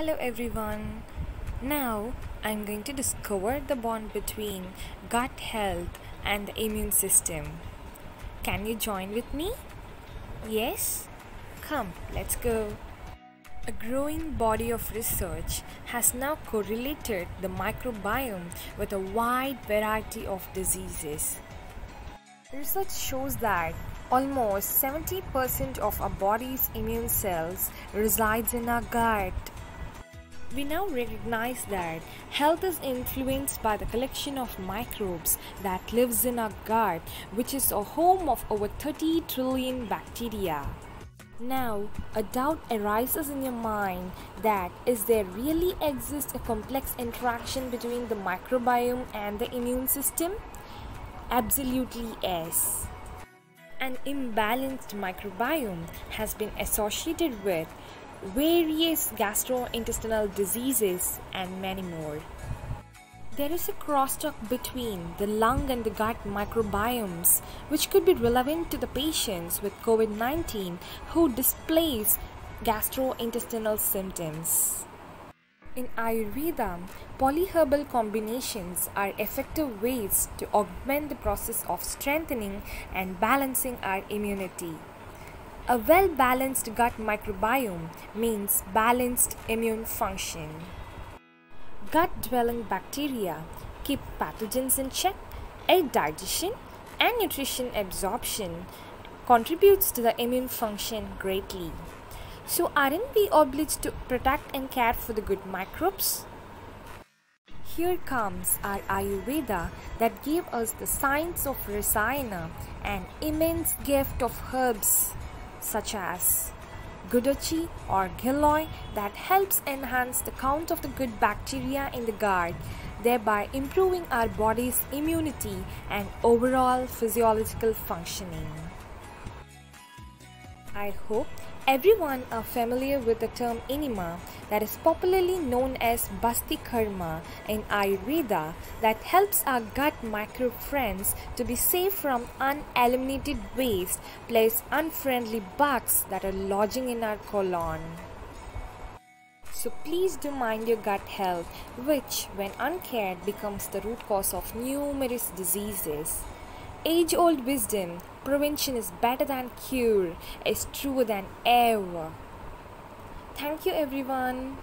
Hello everyone. Now I'm going to discover the bond between gut health and the immune system. Can you join with me? Yes? Come, let's go. A growing body of research has now correlated the microbiome with a wide variety of diseases. Research shows that almost 70% of our body's immune cells resides in our gut. We now recognize that health is influenced by the collection of microbes that lives in our gut, which is a home of over 30 trillion bacteria. Now, a doubt arises in your mind that is there really exists a complex interaction between the microbiome and the immune system? Absolutely yes. An imbalanced microbiome has been associated with various gastrointestinal diseases and many more. There is a crosstalk between the lung and the gut microbiomes, which could be relevant to the patients with COVID 19 who displays gastrointestinal symptoms. In Ayurveda, polyherbal combinations are effective ways to augment the process of strengthening and balancing our immunity. A well balanced gut microbiome means balanced immune function. Gut dwelling bacteria keep pathogens in check, aid digestion and nutrition absorption, contributes to the immune function greatly. So, aren't we obliged to protect and care for the good microbes? Here comes our Ayurveda that gave us the science of Rasayana, an immense gift of herbs such as Guduchi or Giloy that helps enhance the count of the good bacteria in the gut, thereby improving our body's immunity and overall physiological functioning. I hope everyone are familiar with the term enema that is popularly known as Basti Karma in Ayurveda that helps our gut microbe friends to be safe from uneliminated waste plus unfriendly bugs that are lodging in our colon. So please do mind your gut health, which, when uncared, becomes the root cause of numerous diseases. Age old wisdom, prevention is better than cure, is truer than ever. Thank you, everyone.